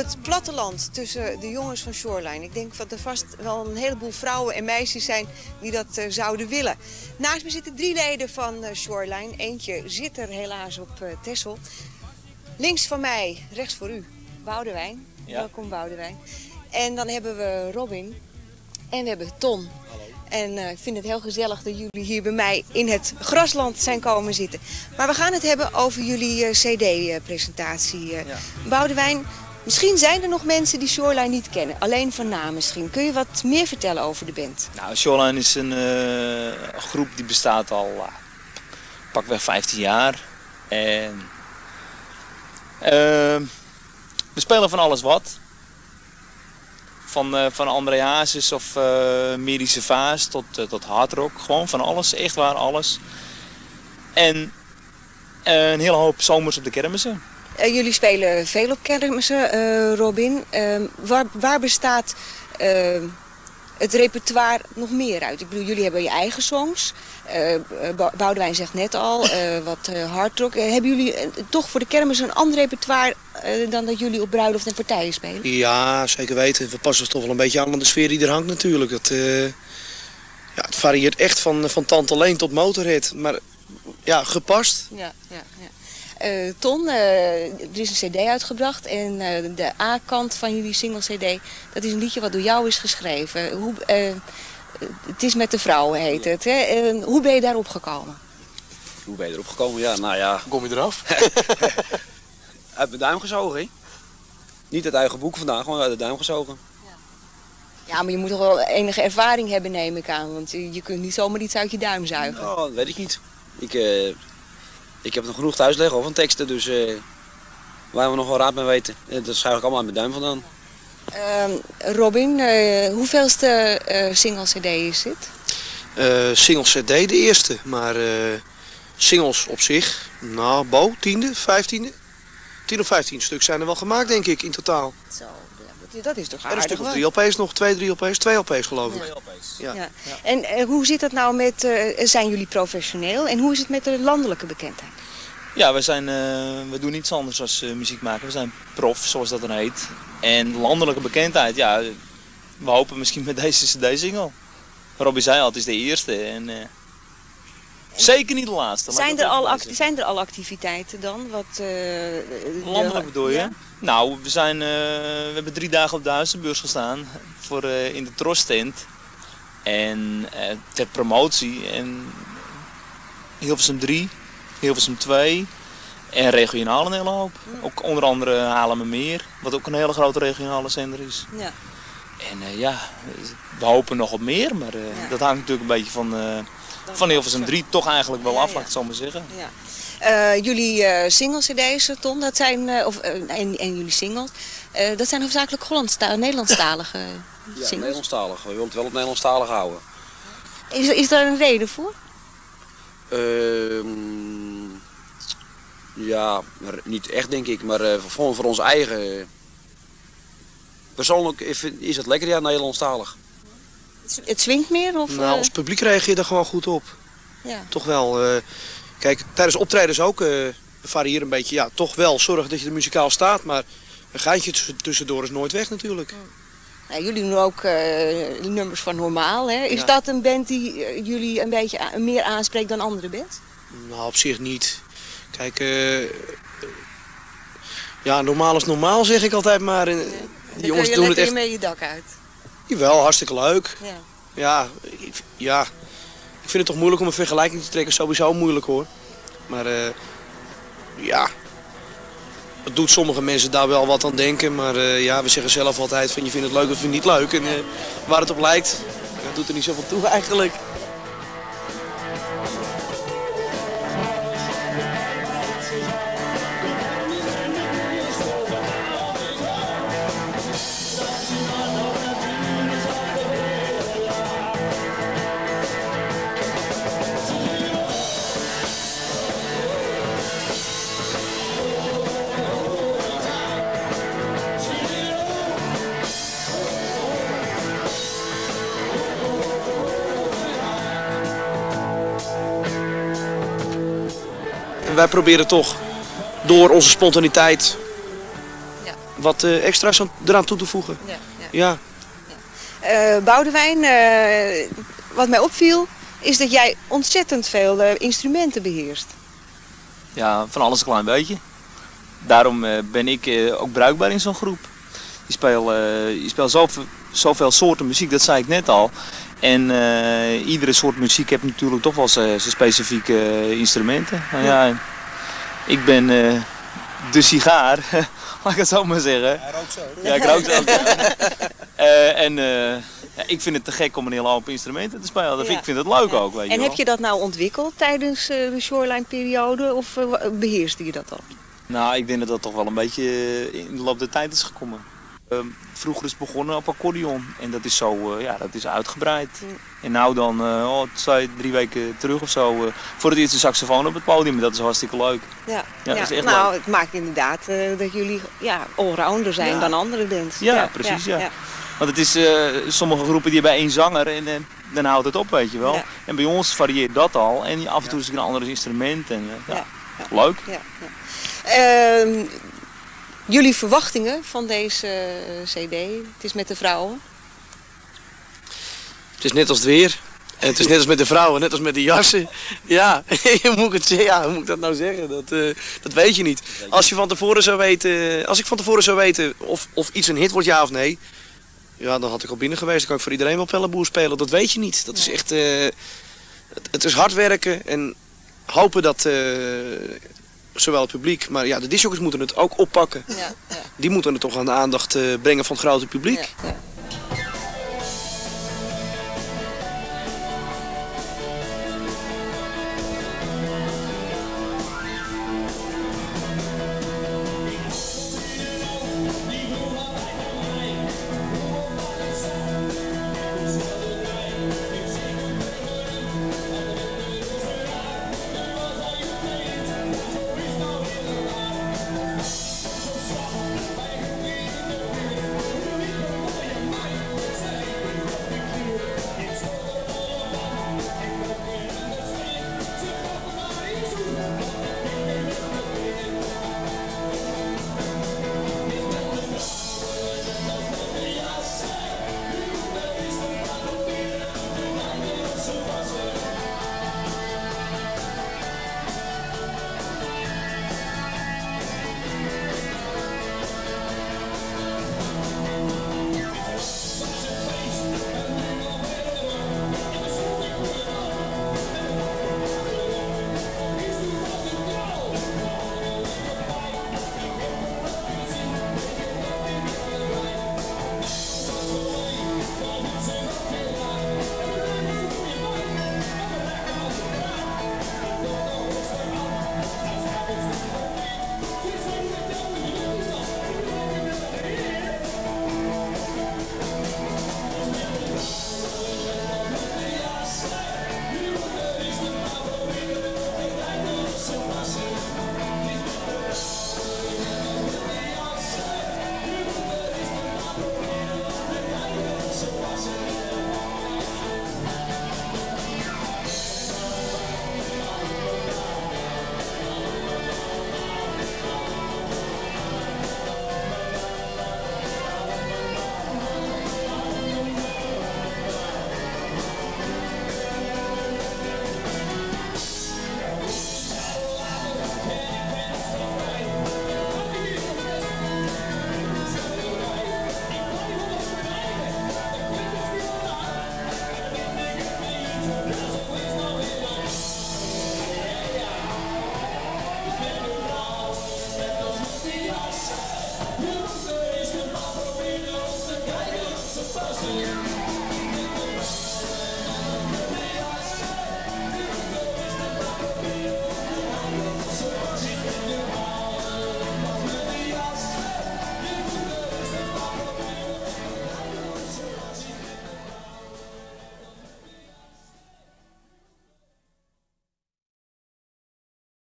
het platteland tussen de jongens van Shoreline. Ik denk dat er vast wel een heleboel vrouwen en meisjes zijn die dat eh, zouden willen. Naast me zitten drie leden van eh, Shoreline. Eentje zit er helaas op uh, Tessel. Links van mij, rechts voor u, Boudewijn. Welkom Boudewijn. En dan hebben we Robin en we hebben Ton. En ik vind het heel gezellig dat jullie hier bij mij in het grasland zijn komen zitten. Maar we gaan het hebben over jullie cd-presentatie. Ja. Boudewijn, Misschien zijn er nog mensen die Shoreline niet kennen. Alleen van naam misschien. Kun je wat meer vertellen over de band? Nou, Shoreline is een uh, groep die bestaat al uh, pakweg 15 jaar. En uh, we spelen van alles wat. Van, van André Hazes of uh, Medische Vaas tot, tot hardrock. Gewoon van alles, echt waar alles. En een hele hoop zomers op de kermissen. Uh, jullie spelen veel op kermissen, uh, Robin. Uh, waar, waar, bestaat het repertoire nog meer uit? Ik bedoel, jullie hebben je eigen songs. Boudewijn zegt net al, wat hardrock. hebben jullie toch voor de kermis een ander repertoire dan dat jullie op bruiloft en partijen spelen? Ja, zeker weten. We passen ons toch wel een beetje aan aan de sfeer die er hangt natuurlijk. Dat, ja, het varieert echt van, van tante Leen tot motorhead. Maar ja, gepast. Ja, ja, ja. Uh, Ton, uh, er is een cd uitgebracht en uh, de A-kant van jullie single-cd, dat is een liedje wat door jou is geschreven. Hoe, het is met de vrouwen heet het. Hè? hoe ben je daarop gekomen? Hoe ben je erop gekomen? Ja, nou ja. Kom je eraf? uit mijn duim gezogen, hè? Niet uit eigen boek vandaan, gewoon uit de duim gezogen. Ja. ja, maar je moet toch wel enige ervaring hebben, neem ik aan. Want je kunt niet zomaar iets uit je duim zuigen. Nou, dat weet ik niet. Ik, ik heb nog genoeg thuis liggen van teksten, dus uh, waar we nog wel raad mee weten. Eh, dat schuif ik allemaal aan mijn duim vandaan. Uh, Robin, uh, hoeveelste uh, single cd is dit? single cd de eerste, maar singles op zich, nou, Bo, tiende, vijftiende. Tien of vijftien stuk zijn er wel gemaakt, denk ik, in totaal. Zo, dat is toch aardig. En een stuk of drie LP's nog, twee, drie LP's, twee LP's geloof ik. Twee LP's. Ja. ja. En hoe zit dat nou met, zijn jullie professioneel en hoe is het met de landelijke bekendheid? Ja, we, zijn, uh, we doen niets anders als uh, muziek maken. We zijn prof, zoals dat dan heet. En landelijke bekendheid, ja, we hopen misschien met deze CD-single. Robbie zei al, het is de eerste. En, uh, zeker niet de laatste. Zijn er, al zijn er al activiteiten dan? Wat, Landelijk bedoel je? Ja? Nou, we, zijn, we hebben drie dagen op de Huizenbeurs gestaan voor, in de Trostent. En ter promotie. En Hilversum 3 Hilversum 2 en regionaal een hele hoop. Ook onder andere Halen Meer, wat ook een hele grote regionale zender is. Ja. En uh, ja, we hopen nog op meer, maar uh, dat hangt natuurlijk een beetje van, uh, van Hilversum 3 toch eigenlijk wel af, laat ik het zo maar zeggen. Ja. jullie single-cd's, Ton, dat zijn, of, en, en jullie singles, dat zijn hoofdzakelijk Hollandsta Nederlandstalige singles? Ja, Nederlandstalig. We willen het wel op Nederlandstalig houden. Is, is daar een reden voor? Ehm, ja, maar niet echt denk ik, maar voor, voor ons eigen. Persoonlijk is het lekker, ja, Nederlandstalig. Het, het zwingt meer? Of, nou, als publiek reageert er gewoon goed op. Ja. Toch wel. Uh, kijk, tijdens optredens ook uh, variëren een beetje. Ja, toch wel zorgen dat je er muzikaal staat, maar een geintje tussendoor is nooit weg natuurlijk. Nou, jullie doen ook uh, nummers van Normaal. Hè? Is ja. dat een band die jullie een beetje meer aanspreekt dan andere bands? Nou, op zich niet. Kijk, ja, normaal is normaal zeg ik altijd maar. Ja. Die jongens doen het echt. mee je dak uit. Jawel, hartstikke leuk. Ja. Ja, ik, ja, ik vind het toch moeilijk om een vergelijking te trekken. Sowieso moeilijk hoor. Maar ja, het doet sommige mensen daar wel wat aan denken. Maar uh, ja, we zeggen zelf altijd van je vindt het leuk of je niet leuk. En uh, waar het op lijkt, dat doet er niet zoveel toe eigenlijk. Wij proberen toch door onze spontaniteit ja. wat extra's eraan toe te voegen. Ja. ja. ja. Boudewijn, wat mij opviel is dat jij ontzettend veel instrumenten beheerst. Ja, van alles een klein beetje. Daarom ben ik ook bruikbaar in zo'n groep. Je speelt, je speelt zoveel, zoveel soorten muziek, dat zei ik net al. En uh, iedere soort muziek heeft natuurlijk toch wel zijn specifieke instrumenten. Nou, ja, ik ben uh, de sigaar, laat ik het zo maar zeggen. Hij rookt zo. Ja, ik rook zo. uh, en ja, ik vind het te gek om een hele hoop instrumenten te spelen. Dat vind, Ik vind het leuk ook. Weet en je heb je dat nou ontwikkeld tijdens de shoreline periode of beheerste je dat al? Nou, ik denk dat dat toch wel een beetje in de loop der tijd is gekomen. Ehm, vroeger is begonnen op accordeon en dat is zo, uh, ja, dat is uitgebreid. En nou dan, uh, oh, twee, drie weken terug of zo, uh, voor het eerst de saxofoon op het podium. Dat is hartstikke leuk. Ja, ja, ja. Is nou, het maakt inderdaad dat jullie ja, allrounder zijn dan andere bands. Ja, precies, ja. Want het is, sommige groepen die hebben één zanger en dan houdt het op, weet je wel. En bij ons varieert dat al en af en toe is het een ander instrument en ja, leuk. Ehm, Jullie verwachtingen van deze eh, cd? Het is met de vrouwen. Het is net als het weer. En het is net als met de vrouwen, net als met de jassen. Ja, hoe moet ik, het, ja, hoe moet ik dat nou zeggen? Dat, uh, dat weet je niet. Als, je van tevoren zou weten, als ik van tevoren zou weten of, of iets een hit wordt, ja of nee. Ja, dan had ik al binnen geweest. Dan kan ik voor iedereen wel Pelleboer spelen. Dat weet je niet. Dat is echt... Uh, het, het, is hard werken en hopen dat, uh, zowel het publiek, maar ja, de discjockeys moeten het ook oppakken. Ja, ja. Die moeten het toch aan de aandacht uh, brengen van het grote publiek. Ja,